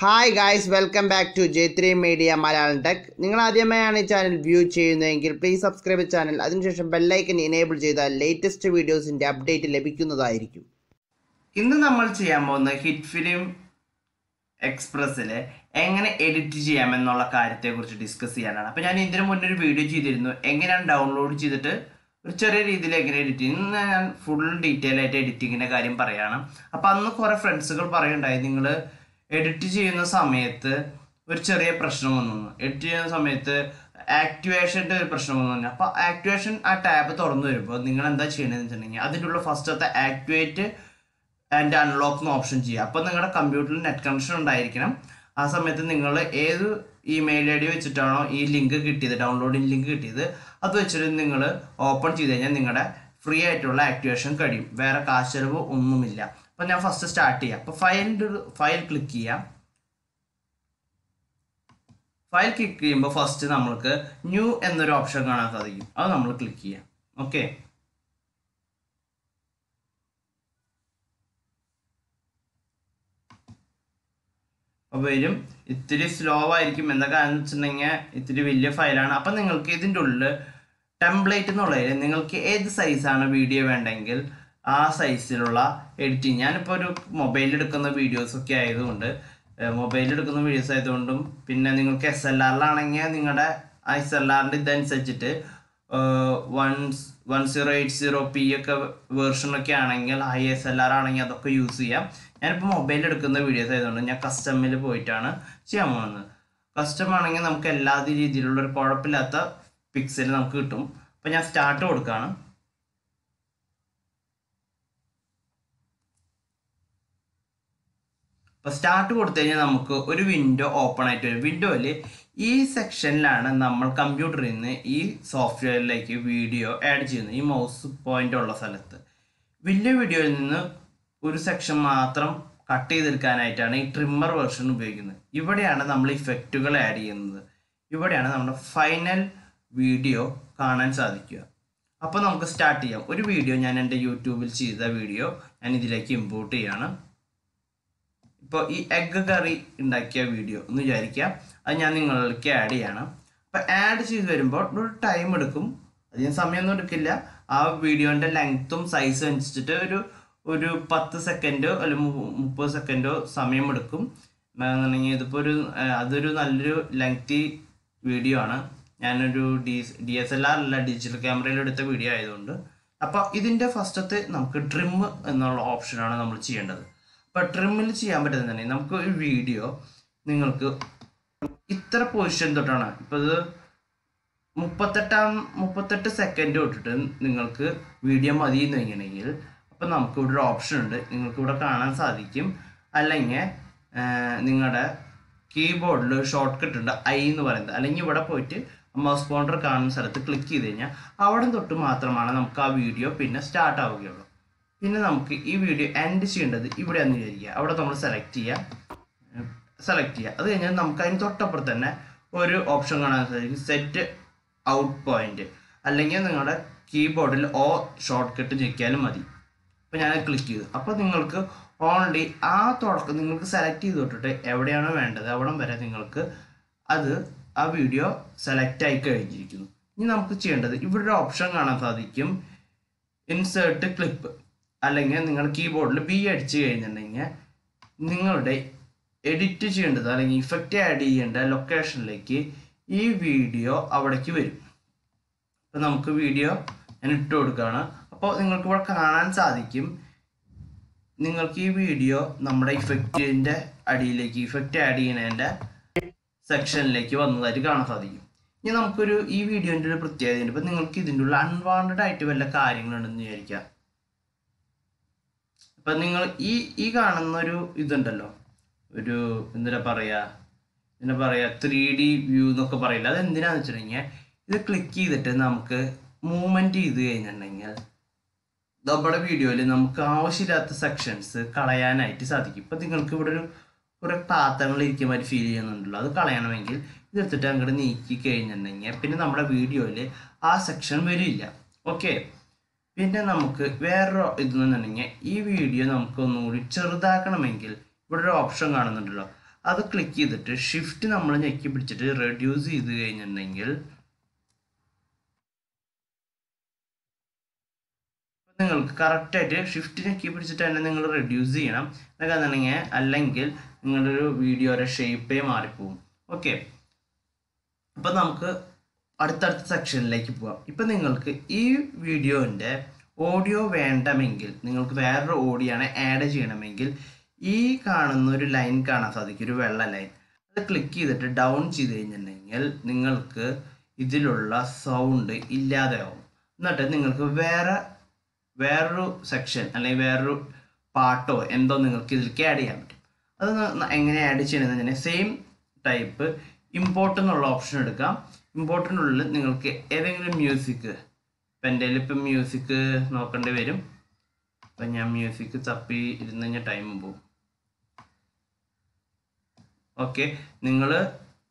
Hi guys welcome back to J three media Malayalam tech നിങ്ങൾ ആദ്യമായാണ് ഈ channel view ചെയ്യുന്നതെങ്കിൽ പ്ലീസ് സബ്സ്ക്രൈബ് ചാനൽ അതിനുശേഷം ബെല്ലൈക്കൻ എനേബിൾ ചെയ്താൽ ലേറ്റസ്റ്റ് വീഡിയോസിന്റെ അപ്ഡേറ്റ് ലഭിക്കുന്നതായിരിക്കും. ഇന്ന് നമ്മൾ ചെയ്യാൻ പോകുന്ന ഹിറ്റ് ഫിലിം എക്സ്പ്രസ്സിൽ എങ്ങനെ എഡിറ്റ് ചെയ്യാമെന്നുള്ള കാര്യത്തെക്കുറിച്ച് ഡിസ്കസ് ചെയ്യാനാണ്. അപ്പോൾ ഞാൻ ഇതിനു മുന്നേ ഒരു വീഡിയോ ചെയ്തിരുന്നു. എങ്ങനെയാണ് ഡൗൺലോഡ് ചെയ്തിട്ട് ഒരു ചെറിയ രീതിയിൽ എങ്ങനെ എഡിറ്റ് ചെയ്യും. ഇന്ന് ഞാൻ ഫുൾ ഡീറ്റെയിൽ ആയിട്ട് എഡിറ്റിങ്ങിന്റെ കാര്യം പറയുകയാണ് അപ്പോൾ അന്ന് കുറേ ഫ്രണ്ട്സുകൾ പറയുണ്ടായി നിങ്ങൾ എഡിറ്റ് ചെയ്യുന്ന സമയത്ത് ഒരു ചെറിയ പ്രശ്നം വന്നു. എഡിറ്റ് ചെയ്യുന്ന സമയത്ത് ആക്ടിവേഷന്റെ ഒരു പ്രശ്നം വന്നു. അപ്പോൾ ആക്ടിവേഷൻ ആ ടാബ് തുറന്നു വരുമ്പോൾ നിങ്ങൾ എന്താ ചെയ്യണമെന്ന് വെച്ചിട്ടുണ്ടെങ്കിൽ അതിലുള്ള ഫസ്റ്റത്തെ ആക്ടിവേറ്റ് ആൻഡ് അൺലോക്ക് എന്ന ഓപ്ഷൻ ചെയ്യുക. അപ്പോൾ നിങ്ങളുടെ കമ്പ്യൂട്ടറിൽ നെറ്റ് കണക്ഷൻ ഉണ്ടായിരിക്കണം. ആ സമയത്ത് നിങ്ങൾ ഏത് ഇമെയിൽ ഐ ഡി വെച്ചിട്ടാണോ ഈ ലിങ്ക് കിട്ടിയത് ഡൗൺലോഡിങ് ലിങ്ക് കിട്ടിയത് അത് വെച്ചിട്ട് നിങ്ങൾ ഓപ്പൺ ചെയ്ത് കഴിഞ്ഞാൽ നിങ്ങളുടെ ഫ്രീ ആയിട്ടുള്ള ആക്ടിവേഷൻ കഴിയും. വേറെ കാശ് ചെലവ് ഒന്നുമില്ല. അപ്പോൾ ഞാൻ ഫസ്റ്റ് സ്റ്റാർട്ട് ചെയ്യാം. അപ്പോൾ ഒരു ഫയൽ ക്ലിക്ക് ചെയ്യാം. ഫയൽ ക്ലിക്ക് ചെയ്യുമ്പോൾ ഫസ്റ്റ് നമ്മൾക്ക് ന്യൂ എന്നൊരു ഓപ്ഷൻ കാണാൻ സാധിക്കും. അത് നമ്മൾ ക്ലിക്ക് ചെയ്യാം. ഓക്കെ അപ്പോൾ വരും. ഇത്തിരി സ്ലോ ആയിരിക്കും എന്താ കാരണം വെച്ചിട്ടുണ്ടെങ്കിൽ ഇത്തിരി വലിയ ഫയലാണ് അപ്പം നിങ്ങൾക്ക് ഇതിന്റെ ഉള്ളിൽ ടെംപ്ലേറ്റ് എന്നുള്ളതിൽ നിങ്ങൾക്ക് ഏത് സൈസാണ് വീഡിയോ വേണ്ടെങ്കിൽ ആ സൈസിലുള്ള എഡിറ്റിങ് ഞാനിപ്പോൾ ഒരു മൊബൈലിൽ എടുക്കുന്ന വീഡിയോസ് ഒക്കെ ആയതുകൊണ്ട് മൊബൈലിൽ എടുക്കുന്ന വീഡിയോസ് ആയതുകൊണ്ടും പിന്നെ നിങ്ങൾക്ക് എസ് എൽ ആറിലാണെങ്കിൽ നിങ്ങളുടെ ആ എസ് എൽ ആറിന്റെ ഇതനുസരിച്ചിട്ട് one one zero eight zero P ഒക്കെ വേർഷനൊക്കെ ആണെങ്കിൽ ഹൈ എസ് എൽ ആർ ആണെങ്കിൽ അതൊക്കെ യൂസ് ചെയ്യാം. ഞാനിപ്പോൾ മൊബൈലിൽ എടുക്കുന്ന വീഡിയോസ് ആയതുകൊണ്ട് ഞാൻ കസ്റ്റമിൽ പോയിട്ടാണ് ചെയ്യാൻ പോകുന്നത് കസ്റ്റം ആണെങ്കിൽ നമുക്ക് എല്ലാ രീതിയിലുള്ള ഒരു കുഴപ്പമില്ലാത്ത പിക്സൽ നമുക്ക് കിട്ടും. അപ്പോൾ ഞാൻ സ്റ്റാർട്ട് കൊടുക്കുകയാണ് അപ്പോൾ സ്റ്റാർട്ട് കൊടുത്തു കഴിഞ്ഞാൽ നമുക്ക് ഒരു വിൻഡോ ഓപ്പൺ ആയിട്ട് വരും. വിൻഡോയിൽ ഈ സെക്ഷനിലാണ് നമ്മൾ കമ്പ്യൂട്ടറിൽ നിന്ന് ഈ സോഫ്റ്റ്വെയറിലേക്ക് വീഡിയോ ആഡ് ചെയ്യുന്നത്. ഈ മൗസ് പോയിന്റ് ഉള്ള സ്ഥലത്ത്. വലിയ വീഡിയോയിൽ നിന്ന് ഒരു സെക്ഷൻ മാത്രം കട്ട് ചെയ്തെടുക്കാനായിട്ടാണ് ഈ ട്രിമ്മർ വെർഷൻ ഉപയോഗിക്കുന്നത്. ഇവിടെയാണ് നമ്മൾ ഇഫക്റ്റുകൾ ആഡ് ചെയ്യുന്നത്. ഇവിടെയാണ് നമ്മുടെ ഫൈനൽ വീഡിയോ കാണാൻ സാധിക്കുക. അപ്പോൾ നമുക്ക് സ്റ്റാർട്ട് ചെയ്യാം. ഒരു വീഡിയോ ഞാൻ എന്റെ യൂട്യൂബിൽ ചെയ്ത വീഡിയോ ഞാൻ ഇതിലേക്ക് ഇമ്പോർട്ട് ചെയ്യാണ്. ഇപ്പോൾ ഈ എഗ്ഗ് കറി ഉണ്ടാക്കിയ വീഡിയോ എന്ന് വിചാരിക്കുക. അത് ഞാൻ നിങ്ങളിലേക്ക് ആഡ് ചെയ്യണം. അപ്പോൾ ആഡ് ചെയ്ത് വരുമ്പോൾ ഒരു ടൈം എടുക്കും. അധികം സമയമൊന്നും എടുക്കില്ല. ആ വീഡിയോന്റെ ലെങ്ത്തും സൈസും അനുസരിച്ചിട്ട് ഒരു ഒരു പത്ത് സെക്കൻഡോ അല്ലെങ്കിൽ മുപ്പത് സെക്കൻഡോ സമയമെടുക്കും എന്നുണ്ടെങ്കിൽ ഇതിപ്പോൾ ഒരു അതൊരു നല്ലൊരു ലെങ്തി വീഡിയോ ആണ്. ഞാനൊരു D D S L R അല്ല ഡിജിറ്റൽ ക്യാമറയിൽ എടുത്ത വീഡിയോ ആയതുകൊണ്ട്. അപ്പോൾ ഇതിന്റെ ഫസ്റ്റത്തെ നമുക്ക് ട്രിം എന്നുള്ള ഓപ്ഷനാണ് നമ്മൾ ചെയ്യേണ്ടത്. അപ്പോൾ ട്രിമ്മിൽ ചെയ്യാൻ പറ്റുന്നുണ്ടെങ്കിൽ നമുക്ക് ഒരു വീഡിയോ നിങ്ങൾക്ക് ഇത്ര പൊസിഷൻ തൊട്ടാണ്. ഇപ്പോൾ ഇത് മുപ്പത്തെട്ടാം മുപ്പത്തെട്ട് സെക്കൻഡ് തൊട്ടിട്ട് നിങ്ങൾക്ക് വീഡിയോ മതി എന്ന് വെക്കണമെങ്കിൽ അപ്പോൾ നമുക്ക് ഇവിടെ ഒരു ഓപ്ഷൻ ഉണ്ട്. നിങ്ങൾക്ക് ഇവിടെ കാണാൻ സാധിക്കും. അല്ലെങ്കിൽ നിങ്ങളുടെ കീബോർഡിൽ ഷോർട്ട് കട്ട് ഉണ്ട് ഐ എന്ന് പറയുന്നത്. അല്ലെങ്കിൽ ഇവിടെ പോയിട്ട് മൗസ് പോണ്ടർ കാണുന്ന സ്ഥലത്ത് ക്ലിക്ക് ചെയ്ത് കഴിഞ്ഞാൽ അവിടെ തൊട്ട് മാത്രമാണ് നമുക്ക് ആ വീഡിയോ പിന്നെ സ്റ്റാർട്ട് ആവുകയുള്ളൂ. പിന്നെ നമുക്ക് ഈ വീഡിയോ എൻഡ് ചെയ്യേണ്ടത് ഇവിടെയാന്ന് വിചാരിക്കുക. അവിടെ നമ്മൾ സെലക്ട് ചെയ്യുക സെലക്ട് ചെയ്യുക അത് കഴിഞ്ഞാൽ നമുക്ക് അതിന് തൊട്ടപ്പുറത്ത് തന്നെ ഒരു ഓപ്ഷൻ കാണാൻ സാധിക്കും. സെറ്റ് ഔട്ട് പോയിന്റ് അല്ലെങ്കിൽ നിങ്ങളുടെ കീബോർഡിൽ ഓ ഷോർട്ട് കട്ട് ഞെക്കിയാലും മതി. അപ്പോൾ ഞാൻ ക്ലിക്ക് ചെയ്തു. അപ്പോൾ നിങ്ങൾക്ക് ഓൺലി ആ തുടക്കം നിങ്ങൾക്ക് സെലക്ട് ചെയ്ത് തൊട്ടിട്ട് എവിടെയാണോ വേണ്ടത് അവിടം വരെ നിങ്ങൾക്ക് അത് ആ വീഡിയോ സെലക്ട് ആയി കഴിഞ്ഞിരിക്കുന്നു. ഇനി നമുക്ക് ചെയ്യേണ്ടത് ഇവിടെ ഒരു ഓപ്ഷൻ കാണാൻ സാധിക്കും. ഇൻസേർട്ട് ക്ലിപ്പ് അല്ലെങ്കിൽ നിങ്ങൾ കീബോർഡിൽ ബി അടിച്ച് കഴിഞ്ഞിട്ടുണ്ടെങ്കിൽ നിങ്ങളുടെ എഡിറ്റ് ചെയ്യേണ്ടത് അല്ലെങ്കിൽ ഇഫക്റ്റ് ആഡ് ചെയ്യേണ്ട ലൊക്കേഷനിലേക്ക് ഈ വീഡിയോ അവിടേക്ക് വരും. അപ്പോൾ നമുക്ക് വീഡിയോ ഞാൻ ഇട്ട് കൊടുക്കുകയാണ്. അപ്പോൾ നിങ്ങൾക്ക് ഇവിടെ കാണാൻ സാധിക്കും. നിങ്ങൾക്ക് ഈ വീഡിയോ നമ്മുടെ ഇഫക്റ്റിന്റെ അടിയിലേക്ക് ഇഫക്റ്റ് ആഡ് ചെയ്യുന്നതിന്റെ സെക്ഷനിലേക്ക് വന്നതായിട്ട് കാണാൻ സാധിക്കും. ഇനി നമുക്കൊരു ഈ വീഡിയോന്റെ ഒരു പ്രത്യേകതയുണ്ട്. ഇപ്പം നിങ്ങൾക്ക് ഇതിന്റെ ഉള്ള അൺവാണ്ടഡ് ആയിട്ട് വല്ല കാര്യങ്ങളുണ്ടെന്ന് വിചാരിക്കാം ഇപ്പം നിങ്ങൾ ഈ ഈ കാണുന്ന ഒരു ഇതുണ്ടല്ലോ. ഒരു എന്താ പറയാ? എന്താ പറയാ? ത്രീ ഡി വ്യൂ എന്നൊക്കെ പറയില്ല? അത് എന്തിനാന്ന് വെച്ചിട്ടുണ്ടെങ്കിൽ ഇത് ക്ലിക്ക് ചെയ്തിട്ട് നമുക്ക് മൂവ്മെന്റ് ചെയ്ത് കഴിഞ്ഞിട്ടുണ്ടെങ്കിൽ നമ്മുടെ വീഡിയോയിൽ നമുക്ക് ആവശ്യമില്ലാത്ത സെക്ഷൻസ് കളയാനായിട്ട് സാധിക്കും. ഇപ്പം നിങ്ങൾക്ക് ഇവിടെ ഒരു കുറേ പാത്രങ്ങൾ ഇരിക്കുന്ന ഫീൽ ചെയ്യുന്നുണ്ടല്ലോ. അത് കളയണമെങ്കിൽ ഇതെടുത്തിട്ട് അങ്ങോട്ട് നീക്കി കഴിഞ്ഞിട്ടുണ്ടെങ്കിൽ പിന്നെ നമ്മുടെ വീഡിയോയിൽ ആ സെക്ഷൻ വരില്ല. ഓക്കെ പിന്നെ നമുക്ക് വേറൊരു ഇതെന്നുണ്ടെങ്കിൽ ഈ വീഡിയോ നമുക്ക് ഒന്നുകൂടി ചെറുതാക്കണമെങ്കിൽ ഇവിടെ ഒരു ഓപ്ഷൻ കാണുന്നുണ്ടല്ലോ. അത് ക്ലിക്ക് ചെയ്തിട്ട് ഷിഫ്റ്റ് നമ്മൾ ഞെക്കി പിടിച്ചിട്ട് റെഡ്യൂസ് ചെയ്ത് കഴിഞ്ഞിട്ടുണ്ടെങ്കിൽ നിങ്ങൾക്ക് കറക്റ്റായിട്ട് ഷിഫ്റ്റ് ഞെക്കി പിടിച്ചിട്ട് തന്നെ നിങ്ങൾ റെഡ്യൂസ് ചെയ്യണം. എന്നൊക്കെ എന്നുണ്ടെങ്കിൽ അല്ലെങ്കിൽ നിങ്ങളൊരു വീഡിയോയുടെ ഷേപ്പേ മാറിപ്പോവും. ഓക്കെ അപ്പം നമുക്ക് അടുത്തടുത്ത സെക്ഷനിലേക്ക് പോവാം. ഇപ്പം നിങ്ങൾക്ക് ഈ വീഡിയോന്റെ ഓഡിയോ വേണ്ടമെങ്കിൽ നിങ്ങൾക്ക് വേറൊരു ഓഡിയോ ആണ് ആഡ് ചെയ്യണമെങ്കിൽ ഈ കാണുന്ന ഒരു ലൈൻ കാണാൻ സാധിക്കും. ഒരു വെള്ള ലൈൻ അത് ക്ലിക്ക് ചെയ്തിട്ട് ഡൗൺ ചെയ്ത് കഴിഞ്ഞിട്ടുണ്ടെങ്കിൽ നിങ്ങൾക്ക് ഇതിലുള്ള സൗണ്ട് ഇല്ലാതെയാവും. എന്നിട്ട് നിങ്ങൾക്ക് വേറെ വേറൊരു സെക്ഷൻ അല്ലെങ്കിൽ വേറൊരു പാട്ടോ എന്തോ നിങ്ങൾക്ക് ഇതിലേക്ക് ആഡ് ചെയ്യാൻ പറ്റും. അത് എങ്ങനെ ആഡ് ചെയ്യണമെന്ന് സെയിം ടൈപ്പ് ഇമ്പോർട്ട് എന്നുള്ള ഓപ്ഷൻ എടുക്കാം. ഇമ്പോർട്ടിനുള്ളിൽ നിങ്ങൾക്ക് ഏതെങ്കിലും മ്യൂസിക് ഇപ്പം എന്റെ ഇപ്പം മ്യൂസിക് നോക്കേണ്ടി വരും. അപ്പം ഞാൻ മ്യൂസിക് തപ്പി ഇരുന്ന് കഴിഞ്ഞാൽ ടൈം പോകും ഓക്കെ നിങ്ങൾ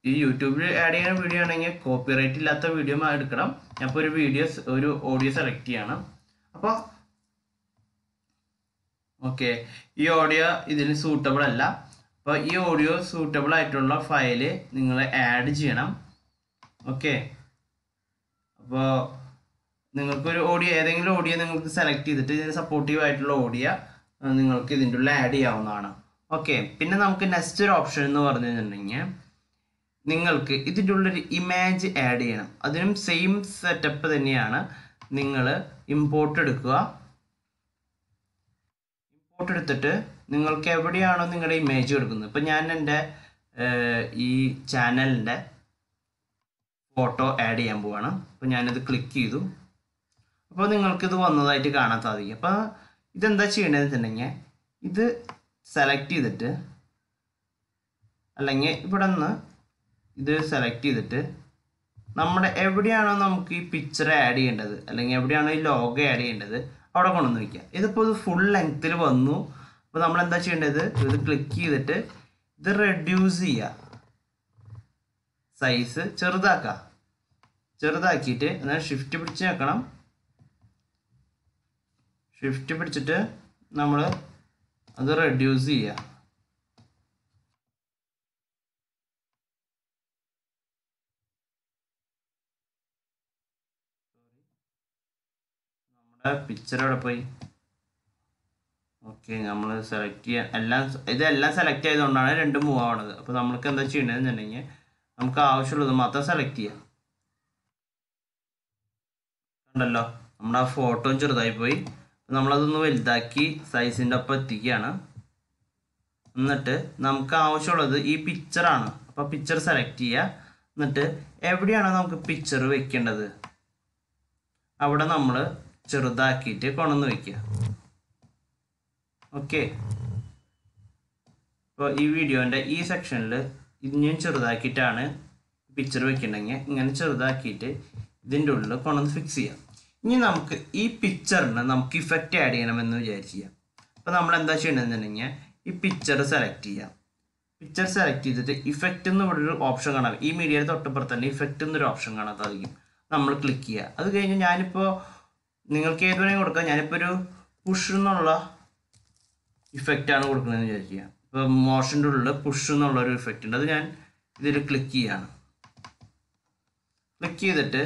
ഈ യൂട്യൂബിൽ ആഡ് ചെയ്യുന്ന വീഡിയോ ആണെങ്കിൽ കോപ്പിറൈറ്റ് ഇല്ലാത്ത വീഡിയോ എടുക്കണം. ഞാൻ ഇപ്പോൾ ഒരു വീഡിയോ ഒരു ഓഡിയോ സെലക്ട് ചെയ്യണം. അപ്പോൾ ഓക്കെ ഈ ഓഡിയോ ഇതിന് സൂട്ടബിൾ അല്ല. അപ്പോൾ ഈ ഓഡിയോ സൂട്ടബിൾ ആയിട്ടുള്ള ഫയൽ നിങ്ങൾ ആഡ് ചെയ്യണം. ഓക്കെ അപ്പോൾ നിങ്ങൾക്കൊരു ഓഡിയോ ഏതെങ്കിലും ഓഡിയോ നിങ്ങൾക്ക് സെലക്ട് ചെയ്തിട്ട് ഇതിന് സപ്പോർട്ടീവ് ആയിട്ടുള്ള ഓഡിയോ നിങ്ങൾക്ക് ഇതിന്റെ ഉള്ളിൽ ആഡ് ചെയ്യാവുന്നതാണ്. ഓക്കെ പിന്നെ നമുക്ക് നെക്സ്റ്റ് ഒരു ഓപ്ഷൻ എന്ന് പറഞ്ഞു കഴിഞ്ഞിട്ടുണ്ടെങ്കിൽ നിങ്ങൾക്ക് ഇതിന്റെ ഉള്ളൊരു ഇമേജ് ആഡ് ചെയ്യണം. അതിനും സെയിം സെറ്റപ്പ് തന്നെയാണ് നിങ്ങൾ ഇമ്പോർട്ട് എടുക്കുക. ഇമ്പോർട്ട് എടുത്തിട്ട് നിങ്ങൾക്ക് എവിടെയാണോ നിങ്ങളുടെ ഇമേജ് കൊടുക്കുന്നത്. ഇപ്പം ഞാൻ എന്റെ ഈ ചാനലിന്റെ ഫോട്ടോ ആഡ് ചെയ്യാൻ പോവാണ്. അപ്പോൾ ഞാനിത് ക്ലിക്ക് ചെയ്തു. അപ്പോൾ നിങ്ങൾക്കിത് വന്നതായിട്ട് കാണാൻ സാധിക്കും. അപ്പോൾ ഇതെന്താ ചെയ്യേണ്ടതെന്ന് വെച്ചിട്ടുണ്ടെങ്കിൽ ഇത് സെലക്ട് ചെയ്തിട്ട് അല്ലെങ്കിൽ ഇവിടെ നിന്ന് ഇത് സെലക്ട് ചെയ്തിട്ട് നമ്മുടെ എവിടെയാണോ നമുക്ക് ഈ പിക്ചർ ആഡ് ചെയ്യേണ്ടത് അല്ലെങ്കിൽ എവിടെയാണോ ഈ ലോഗോ ആഡ് ചെയ്യേണ്ടത് അവിടെ കൊണ്ടുവന്ന് വയ്ക്കുക ഇതിപ്പോൾ ഇത് ഫുൾ ലെങ്ത്തിൽ വന്നു. അപ്പോൾ നമ്മൾ എന്താ ചെയ്യേണ്ടത്? ഇത് ക്ലിക്ക് ചെയ്തിട്ട് ഇത് റെഡ്യൂസ് ചെയ്യുക സൈസ് ചെറുതാക്കുക ചെറുതാക്കിയിട്ട് എന്നാൽ ഷിഫ്റ്റ് പിടിച്ച് വെക്കണം. ഷിഫ്റ്റ് പിടിച്ചിട്ട് നമ്മൾ അത് റെഡ്യൂസ് ചെയ്യുക നമ്മുടെ പിക്ചർ എവിടെ പോയി? ഓക്കെ നമ്മൾ സെലക്ട് ചെയ്യാൻ എല്ലാം ഇതെല്ലാം സെലക്ട് ചെയ്തുകൊണ്ടാണ് രണ്ടും മൂവ് ആവണത്. അപ്പോൾ നമുക്ക് എന്താ ചെയ്യണമെന്നുണ്ടെങ്കിൽ നമുക്ക് ആവശ്യമുള്ളത് മാത്രം സെലക്ട് ചെയ്യാം. ഉണ്ടല്ലോ നമ്മുടെ ആ ഫോട്ടോ ചെറുതായി പോയി നമ്മളതൊന്ന് വലുതാക്കി സൈസിന്റെ ഒപ്പം എത്തിക്കുകയാണ്. എന്നിട്ട് നമുക്ക് ആവശ്യമുള്ളത് ഈ പിക്ചറാണ് അപ്പോൾ പിക്ചർ സെലക്ട് ചെയ്യുക എന്നിട്ട് എവിടെയാണ് നമുക്ക് പിക്ചർ വെക്കേണ്ടത്? അവിടെ നമ്മൾ ചെറുതാക്കിയിട്ട് കൊണ്ടുവന്ന് വെക്കുക. ഓക്കെ അപ്പോൾ ഈ വീഡിയോന്റെ ഈ സെക്ഷനിൽ ഇനിയും ചെറുതാക്കിയിട്ടാണ് പിക്ചർ വെക്കണമെങ്കിൽ ഇങ്ങനെ ചെറുതാക്കിയിട്ട് ഇതിന്റെ ഉള്ളിൽ കൊണ്ടുവന്ന് ഫിക്സ് ചെയ്യാം. ഇനി നമുക്ക് ഈ പിക്ചറിന് നമുക്ക് ഇഫക്റ്റ് ആഡ് ചെയ്യണമെന്ന് വിചാരിച്ച് അപ്പോൾ നമ്മൾ എന്താ ചെയ്യണമെന്നുണ്ടെങ്കിൽ ഈ പിക്ചർ സെലക്ട് ചെയ്യാം. പിക്ചർ സെലക്ട് ചെയ്തിട്ട് ഇഫക്റ്റ് എന്ന് ഇവിടെ ഒരു ഓപ്ഷൻ കാണാം. ഈ മീഡിയയുടെ തൊട്ടപ്പുറത്ത് തന്നെ ഇഫക്റ്റ് എന്നൊരു ഓപ്ഷൻ കാണാൻ നമ്മൾ ക്ലിക്ക് ചെയ്യുക. അത് കഴിഞ്ഞ് ഞാനിപ്പോൾ നിങ്ങൾക്ക് ഏത് വേണമെങ്കിൽ കൊടുക്കാം. ഞാനിപ്പോൾ ഒരു പുഷ് എന്നുള്ള ഇഫക്റ്റ് ആണ് കൊടുക്കുന്നതെന്ന് വിചാരിക്കുക. ഇപ്പോൾ മോഷന്റെ ഉള്ളിൽ പുഷ് എന്നുള്ള ഒരു ഇഫക്റ്റ് ഉണ്ട്. അത് ഞാൻ ഇതിൽ ക്ലിക്ക് ചെയ്യാണ്. ക്ലിക്ക് ചെയ്തിട്ട്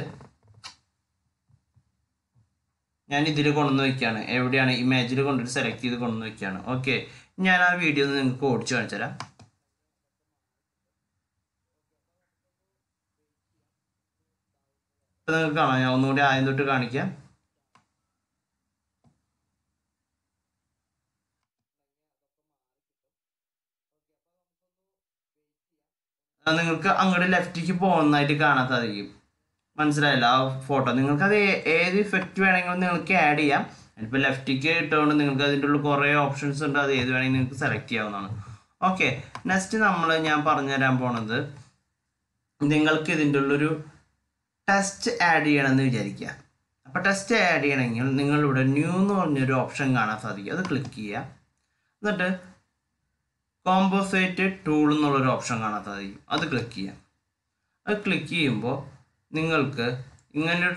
ഞാൻ ഇതിൽ കൊണ്ടുവന്ന് വെക്കുകയാണ്. എവിടെയാണ്? ഇമേജിൽ കൊണ്ടുവന്ന് സെലക്ട് ചെയ്ത് കൊണ്ടുവന്ന് വെക്കുകയാണ്. ഓക്കെ ഞാൻ ആ വീഡിയോ ഒന്ന് നിങ്ങൾക്ക് ഓടിച്ച് കാണിച്ചു തരാം. ഇപ്പം നിങ്ങൾക്ക് കാണാം. ഞാൻ ഒന്നുകൂടി ആദ്യം തൊട്ട് കാണിക്കാം. നിങ്ങൾക്ക് അങ്ങോട്ട് ലെഫ്റ്റിലേക്ക് പോകുന്നതായിട്ട് കാണാൻ സാധിക്കും. മനസ്സിലായില്ല? ആ ഫോട്ടോ നിങ്ങൾക്ക് അത് ഏത് ഇഫക്റ്റ് വേണമെങ്കിലും നിങ്ങൾക്ക് ആഡ് ചെയ്യാം. ഇപ്പോൾ ലെഫ്റ്റിക്ക് ഇട്ടുകൊണ്ട് നിങ്ങൾക്ക് അതിന്റെ ഉള്ളിൽ കുറേ ഓപ്ഷൻസ് ഉണ്ട്. അത് ഏത് വേണമെങ്കിലും നിങ്ങൾക്ക് സെലക്ട് ചെയ്യാവുന്നതാണ്. ഓക്കെ നെക്സ്റ്റ് നമ്മൾ ഞാൻ പറഞ്ഞു തരാൻ പോണത് നിങ്ങൾക്ക് ഇതിന്റെ ഉള്ളൊരു ടെസ്റ്റ് ആഡ് ചെയ്യണമെന്ന് വിചാരിക്കുക. അപ്പോൾ ടെസ്റ്റ് ആഡ് ചെയ്യണമെങ്കിൽ നിങ്ങളിവിടെ ന്യൂ എന്ന് പറഞ്ഞൊരു ഓപ്ഷൻ കാണാൻ സാധിക്കും. അത് ക്ലിക്ക് ചെയ്യുക. എന്നിട്ട് കോമ്പോസേറ്റ് ടൂൾ എന്നുള്ളൊരു ഓപ്ഷൻ കാണാൻ സാധിക്കും അത് ക്ലിക്ക് ചെയ്യാം. അത് ക്ലിക്ക് ചെയ്യുമ്പോൾ നിങ്ങൾക്ക് ഇങ്ങനെ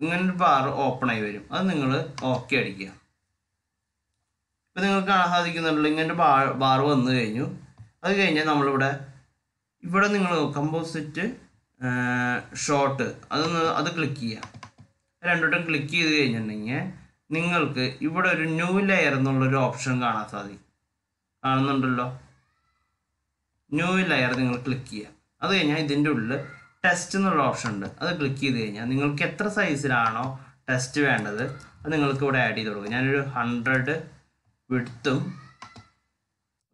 ഇങ്ങനൊരു ബാർ ഓപ്പൺ ആയി വരും. അത് നിങ്ങൾ ഓക്കെ അടിക്കുക. ഇപ്പം നിങ്ങൾക്ക് കാണാൻ സാധിക്കുന്നുണ്ടല്ലോ ഇങ്ങനൊരു ബാർ ബാർ വന്നു കഴിഞ്ഞു. അത് കഴിഞ്ഞാൽ നമ്മളിവിടെ ഇവിടെ നിങ്ങൾ കമ്പോസിറ്റ് ഷോർട്ട് അതൊന്ന് അത് ക്ലിക്ക് ചെയ്യാം. രണ്ടോട്ടും ക്ലിക്ക് ചെയ്ത് കഴിഞ്ഞിട്ടുണ്ടെങ്കിൽ നിങ്ങൾക്ക് ഇവിടെ ഒരു ന്യൂ ലെയർ എന്നുള്ളൊരു ഓപ്ഷൻ കാണാൻ സാധിക്കും. കാണുന്നുണ്ടല്ലോ. ന്യൂ ലെയർ നിങ്ങൾ ക്ലിക്ക് ചെയ്യുക. അത് കഴിഞ്ഞാൽ ഇതിന്റെ ഉള്ളിൽ ടെസ്റ്റ് എന്നുള്ള ഓപ്ഷൻ ഉണ്ട്. അത് ക്ലിക്ക് ചെയ്ത് കഴിഞ്ഞാൽ നിങ്ങൾക്ക് എത്ര സൈസിലാണോ ടെസ്റ്റ് വേണ്ടത് അത് നിങ്ങൾക്ക് ഇവിടെ ആഡ് ചെയ്ത് കൊടുക്കും. ഞാനൊരു ഹൺഡ്രഡ് വിടുത്തും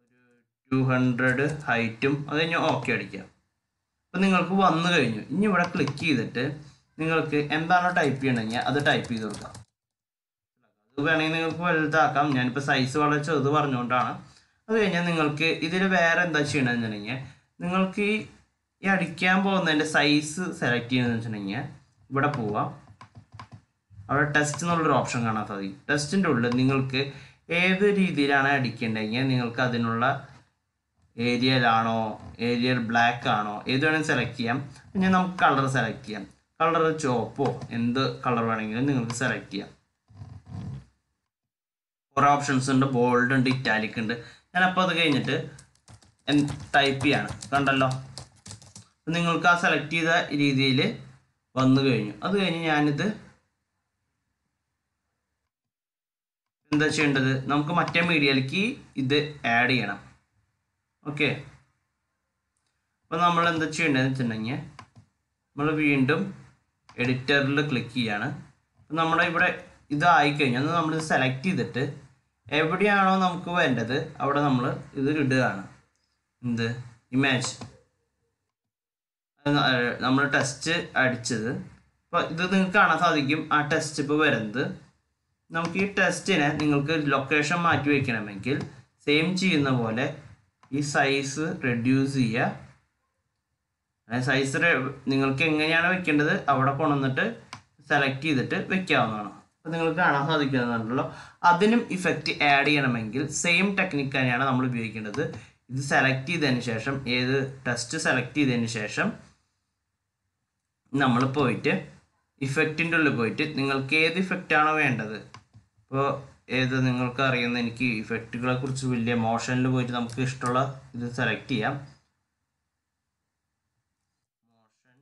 ഒരു ടു ഹൺഡ്രഡ് ഹൈറ്റും അത് കഴിഞ്ഞ് ഓക്കെ അടിക്കാം. അപ്പം നിങ്ങൾക്ക് വന്നു കഴിഞ്ഞു. ഇനി ഇവിടെ ക്ലിക്ക് ചെയ്തിട്ട് നിങ്ങൾക്ക് എന്താണോ ടൈപ്പ് ചെയ്യണമെങ്കിൽ അത് ടൈപ്പ് ചെയ്ത് കൊടുക്കാം. അത് വേണമെങ്കിൽ നിങ്ങൾക്ക് വലുതാക്കാം. ഞാനിപ്പോൾ സൈസ് വളരെ ചെറുത് പറഞ്ഞുകൊണ്ടാണ്. അത് കഴിഞ്ഞാൽ നിങ്ങൾക്ക് ഇതിൽ വേറെ എന്താ ചെയ്യണമെന്ന് വെച്ചിട്ടുണ്ടെങ്കിൽ നിങ്ങൾക്ക് ഈ അടിക്കാൻ പോകുന്നതിന്റെ സൈസ് സെലക്ട് ചെയ്യണമെന്ന് വെച്ചിട്ടുണ്ടെങ്കിൽ ഇവിടെ പോവാം. അവിടെ ടെസ്റ്റ് എന്നുള്ളൊരു ഓപ്ഷൻ കാണാൻ സാധിക്കും. ടെസ്റ്റിന്റെ ഉള്ളിൽ നിങ്ങൾക്ക് ഏത് രീതിയിലാണ് അടിക്കേണ്ടതെങ്കിൽ നിങ്ങൾക്ക് അതിനുള്ള ഏരിയയിലാണോ ഏരിയൽ ബ്ലാക്ക് ആണോ ഏത് വേണമെങ്കിൽ സെലക്ട് ചെയ്യാം. പിന്നെ നമുക്ക് കളർ സെലക്ട് ചെയ്യാം. കളർ ചുവപ്പോ എന്ത് കളർ വേണമെങ്കിലും നിങ്ങൾക്ക് സെലക്ട് ചെയ്യാം. കുറേ ഓപ്ഷൻസ് ഉണ്ട്. ബോൾഡ് ഉണ്ട് ഇറ്റാലിക് ഉണ്ട്. ഞാനപ്പോൾ അത് കഴിഞ്ഞിട്ട് ടൈപ്പ് ചെയ്യാണ്. കണ്ടല്ലോ? നിങ്ങൾക്ക് ആ സെലക്ട് ചെയ്ത രീതിയിൽ വന്നു കഴിഞ്ഞു. അത് കഴിഞ്ഞ് ഞാനിത് എന്താ ചെയ്യേണ്ടത്? നമുക്ക് മറ്റേ മീഡിയയിലേക്ക് ഇത് ആഡ് ചെയ്യണം. ഓക്കെ അപ്പോൾ നമ്മൾ എന്താ ചെയ്യേണ്ടതെന്ന് വെച്ചിട്ടുണ്ടെങ്കിൽ നമ്മൾ വീണ്ടും എഡിറ്ററിൽ ക്ലിക്ക് ചെയ്യാണ്. നമ്മുടെ ഇവിടെ ഇതായിക്കഴിഞ്ഞാൽ നമ്മൾ സെലക്ട് ചെയ്തിട്ട് എവിടെയാണോ നമുക്ക് വേണ്ടത് അവിടെ നമ്മൾ ഇത് ഇടുകയാണ്. എന്ത്? ഇമേജ് നമ്മൾ ടെസ്റ്റ് അടിച്ചത്. അപ്പോൾ ഇത് നിങ്ങൾക്ക് കാണാൻ സാധിക്കും ആ ടെസ്റ്റ് ഇപ്പോൾ വരുന്നത്. നമുക്ക് ഈ ടെസ്റ്റിനെ നിങ്ങൾക്ക് ലൊക്കേഷൻ മാറ്റി വയ്ക്കണമെങ്കിൽ സെയിം ചെയ്യുന്ന പോലെ ഈ സൈസ് റെഡ്യൂസ് ചെയ്യുക. സൈസ് നിങ്ങൾക്ക് എങ്ങനെയാണ് വെക്കേണ്ടത് അവിടെ കൊണ്ടുവന്നിട്ട് സെലക്ട് ചെയ്തിട്ട് വെക്കാവുന്നതാണ്. നിങ്ങൾക്ക് കാണാൻ സാധിക്കുന്നുണ്ടല്ലോ അതിനും ഇഫക്റ്റ് ആഡ് ചെയ്യണമെങ്കിൽ സെയിം ടെക്നിക്ക് തന്നെയാണ് നമ്മൾ ഉപയോഗിക്കേണ്ടത്. ഇത് സെലക്ട് ചെയ്തതിന് ശേഷം ഏത് ടെസ്റ്റ് സെലക്ട് ചെയ്തതിന് ശേഷം നമ്മൾ പോയിട്ട് ഇഫക്റ്റിന്റെ ഉള്ളിൽ പോയിട്ട് നിങ്ങൾക്ക് ഏത് ഇഫക്റ്റ് ആണോ വേണ്ടത്. ഇപ്പോൾ ഏത് നിങ്ങൾക്ക് അറിയുന്ന എനിക്ക് ഇഫക്റ്റുകളെ കുറിച്ച് വലിയ മോഷനിൽ പോയിട്ട് നമുക്ക് ഇഷ്ടമുള്ള ഇത് സെലക്ട് ചെയ്യാം മോഷൻ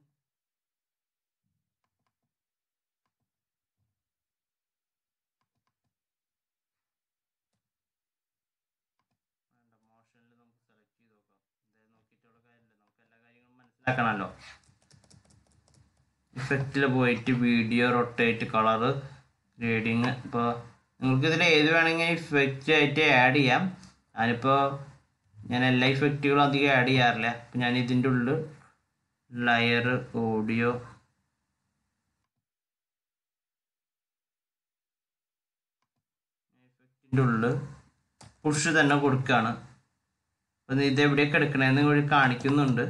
മോഷനിൽ നമുക്ക് സെലക്ട് ചെയ്ത് നോക്കാം എന്തായാലും നോക്കിയിട്ടുള്ള കാര്യമില്ല നമുക്ക് എല്ലാ മനസ്സിലാക്കണമല്ലോ ഇഫക്റ്റിൽ പോയിട്ട് വീഡിയോ റൊട്ടേറ്റ് കളറ് ഗ്രേഡിങ് ഇപ്പോൾ നിങ്ങൾക്ക് ഇതിൽ ഏത് വേണമെങ്കിൽ ഇഫക്റ്റ് ആയിട്ട് ആഡ് ചെയ്യാം. ഞാനിപ്പോൾ ഞാൻ എല്ലാ ഇഫക്റ്റുകളും അധികം ആഡ് ചെയ്യാറില്ല. അപ്പം ഞാൻ ഇതിന്റെ ഉള്ളിൽ ലയർ ഓഡിയോ ഇഫക്റ്റിന്റെ ഉള്ളിൽ പുഷ് തന്നെ കൊടുക്കുകയാണ് അപ്പം ഇതെവിടെയൊക്കെ എടുക്കണമെന്ന് കാണിക്കുന്നുണ്ട്.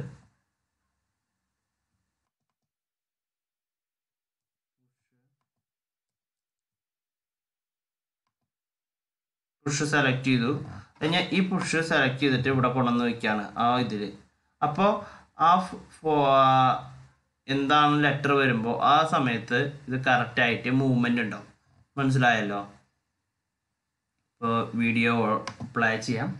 പുഷ് സെലക്ട് ചെയ്തു. ഞാൻ ഈ പുഷ് സെലക്ട് ചെയ്തിട്ട് ഇവിടെ കൊണ്ടുവന്ന് വയ്ക്കുകയാണ് ആ ഇതിൽ അപ്പോൾ ആ എന്താണ് ലെറ്റർ വരുമ്പോൾ ആ സമയത്ത് ഇത് കറക്റ്റായിട്ട് മൂവ്മെന്റ് ഉണ്ടാവും. മനസ്സിലായല്ലോ? ഇപ്പോൾ വീഡിയോ പ്ലേ ചെയ്യാം.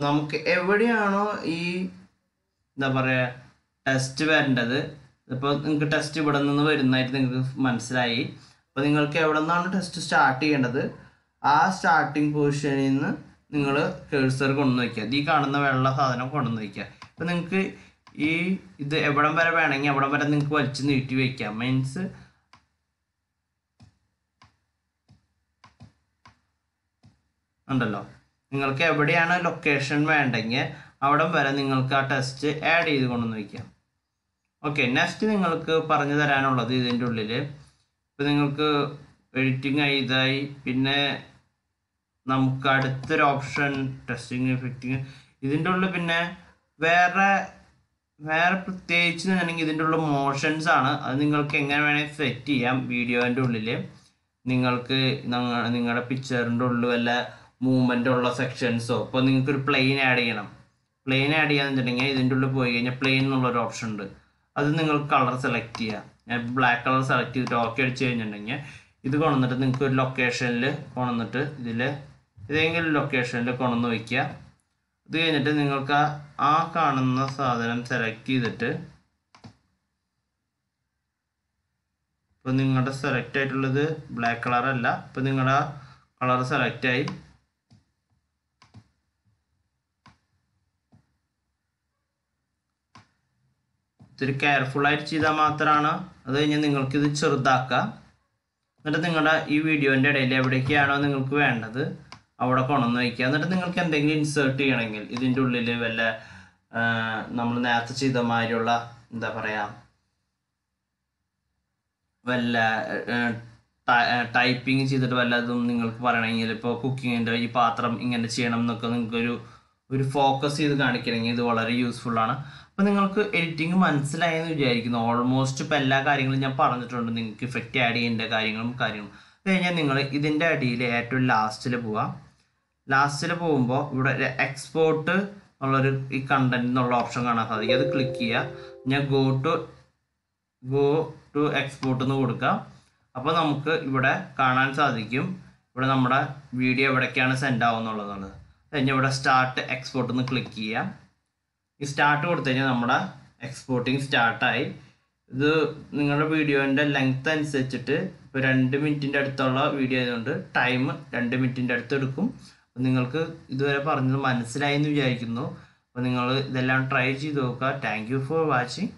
നമുക്ക് എവിടെയാണോ ഈ എന്താ പറയുക ടെസ്റ്റ് വരേണ്ടത് ഇപ്പോൾ നിങ്ങൾക്ക് ടെസ്റ്റ് ഇവിടെ നിന്ന് വരുന്നതായിട്ട് നിങ്ങൾക്ക് മനസ്സിലായി. അപ്പോൾ നിങ്ങൾക്ക് എവിടെ നിന്നാണ് ടെസ്റ്റ് സ്റ്റാർട്ട് ചെയ്യേണ്ടത്? ആ സ്റ്റാർട്ടിങ് പൊസിഷനിൽ നിന്ന് നിങ്ങൾ കേഴ്സർ കൊണ്ടുവന്ന് വയ്ക്കുക ഈ കാണുന്ന വെള്ള സാധനം കൊണ്ടുവന്ന് വയ്ക്കുക അപ്പോൾ നിങ്ങൾക്ക് ഈ ഇത് എവിടം വരെ വേണമെങ്കിൽ എവിടെ വരെ നിങ്ങൾക്ക് വലിച്ചു നീട്ടി വയ്ക്കാം മീൻസ് ഉണ്ടല്ലോ. നിങ്ങൾക്ക് എവിടെയാണ് ലൊക്കേഷൻ വേണ്ടെങ്കിൽ അവിടം വരെ നിങ്ങൾക്ക് ആ ടെസ്റ്റ് ആഡ് ചെയ്ത് കൊണ്ടുവന്ന് വയ്ക്കാം ഓക്കെ നെക്സ്റ്റ് നിങ്ങൾക്ക് പറഞ്ഞു തരാനുള്ളത് ഇതിന്റെ ഉള്ളിൽ ഇപ്പം നിങ്ങൾക്ക് എഡിറ്റിംഗ് ഇതായി പിന്നെ നമുക്ക് അടുത്തൊരു ഓപ്ഷൻ ടെസ്റ്റിങ് ഫിറ്റിങ് ഇതിന്റെ ഉള്ളിൽ പിന്നെ വേറെ വേറെ പ്രത്യേകിച്ച് വേണമെങ്കിൽ ഇതിന്റെ ഉള്ള മോഷൻസ് ആണ്. അത് നിങ്ങൾക്ക് എങ്ങനെ വേണമെങ്കിൽ സെറ്റ് ചെയ്യാം വീഡിയോന്റെ ഉള്ളിൽ നിങ്ങൾക്ക് നിങ്ങളുടെ പിക്ചറിന്റെ ഉള്ളിൽ വല്ല മൂവ്മെന്റ് ഉള്ള സെക്ഷൻസോ ഇപ്പോൾ നിങ്ങൾക്കൊരു പ്ലെയിൻ ആഡ് ചെയ്യണം. പ്ലെയിൻ ആഡ് ചെയ്യാന്ന് ഇതിന്റെ ഉള്ളിൽ പോയി കഴിഞ്ഞാൽ പ്ലെയിൻ എന്നുള്ളൊരു ഓപ്ഷൻ ഉണ്ട്. അത് നിങ്ങൾ കളർ സെലക്ട് ചെയ്യുക ഞാൻ ബ്ലാക്ക് കളർ സെലക്ട് ചെയ്തിട്ട് ഓക്കെ അടിച്ച് കഴിഞ്ഞിട്ടുണ്ടെങ്കിൽ ഇത് കൊണ്ടുവന്നിട്ട് നിങ്ങൾക്ക് ഒരു ലൊക്കേഷനിൽ കൊണ്ടുവന്നിട്ട് ഇതിൽ ഏതെങ്കിലും ലൊക്കേഷനിൽ കൊണ്ടുവന്ന് വയ്ക്കുക ഇത് കഴിഞ്ഞിട്ട് നിങ്ങൾക്ക് ആ- കാണുന്ന സാധനം സെലക്ട് ചെയ്തിട്ട് ഇപ്പോൾ നിങ്ങളുടെ സെലക്ട് ആയിട്ടുള്ളത് ബ്ലാക്ക് കളർ അല്ല. ഇപ്പോൾ നിങ്ങളുടെ കളർ സെലക്ട് ആയി ഇത്തിരി ആയിട്ട് ചെയ്താൽ മാത്രമാണ് അത് കഴിഞ്ഞ് നിങ്ങൾക്കിത് ഇത് ചെറുതാക്കാം എന്നിട്ട് നിങ്ങളുടെ ഈ വീഡിയോന്റെ ഇടയിൽ എവിടേക്കാണോ നിങ്ങൾക്ക് വേണ്ടത് അവിടെ കൊണ്ടുവന്ന് വയ്ക്കുക. എന്നിട്ട് നിങ്ങൾക്ക് എന്തെങ്കിലും ഇൻസേർട്ട് ചെയ്യണമെങ്കിൽ ഇതിന്റെ ഉള്ളിൽ വല്ല നമ്മൾ നേരത്തെ ചെയ്ത മാതിരിയുള്ള എന്താ പറയുക വല്ല ടൈപ്പിംഗ് ചെയ്തിട്ട് വല്ലതും നിങ്ങൾക്ക് പറയണമെങ്കിൽ ഇപ്പോൾ കുക്കിങ്ങിന്റെ ഈ പാത്രം ഇങ്ങനെ ചെയ്യണം എന്നൊക്കെ നിങ്ങൾക്കൊരു ഒരു ഫോക്കസ് ചെയ്ത് കാണിക്കണമെങ്കിൽ ഇത് വളരെ യൂസ്ഫുള്ളാണ് അപ്പോൾ നിങ്ങൾക്ക് എഡിറ്റിംഗ് മനസ്സിലായെന്ന് വിചാരിക്കുന്നു. ഓൾമോസ്റ്റ് ഇപ്പോൾ എല്ലാ കാര്യങ്ങളും ഞാൻ പറഞ്ഞിട്ടുണ്ട്. നിങ്ങൾക്ക് ഇഫക്റ്റ് ആഡ് ചെയ്യേണ്ട കാര്യങ്ങളും കാര്യങ്ങളും. അത് കഴിഞ്ഞാൽ നിങ്ങൾ ഇതിന്റെ അടിയിൽ ഏറ്റവും ലാസ്റ്റിൽ പോവാം. ലാസ്റ്റിൽ പോകുമ്പോൾ ഇവിടെ എക്സ്പോർട്ട് ഉള്ളൊരു ഈ കണ്ടന്റ് എന്നുള്ള ഓപ്ഷൻ കാണാൻ സാധിക്കും. അത് ക്ലിക്ക് ചെയ്യുക ഞാൻ go to go to export എന്ന് കൊടുക്കാം. അപ്പോൾ നമുക്ക് ഇവിടെ കാണാൻ സാധിക്കും. ഇവിടെ നമ്മുടെ വീഡിയോ എവിടേക്കാണ് സെൻഡ് ആവുന്നുള്ളതാണ്. കഴിഞ്ഞാൽ ഇവിടെ സ്റ്റാർട്ട് എക്സ്പോർട്ട് എന്ന് ക്ലിക്ക് ചെയ്യാം. ഈ സ്റ്റാർട്ട് കൊടുത്തു കഴിഞ്ഞാൽ നമ്മുടെ എക്സ്പോർട്ടിങ് സ്റ്റാർട്ടായി ഇത് നിങ്ങളുടെ വീഡിയോന്റെ ലെങ്ത് അനുസരിച്ചിട്ട് ഇപ്പോൾ രണ്ട് മിനിറ്റിന്റെ അടുത്തുള്ള വീഡിയോ ആയതുകൊണ്ട് ടൈം രണ്ട് മിനിറ്റിന്റെ അടുത്ത് എടുക്കും. നിങ്ങൾക്ക് ഇതുവരെ പറഞ്ഞത് മനസ്സിലായി എന്ന് വിചാരിക്കുന്നു. അപ്പോൾ നിങ്ങൾ ഇതെല്ലാം ട്രൈ ചെയ്ത് നോക്കുക. Thank you for watching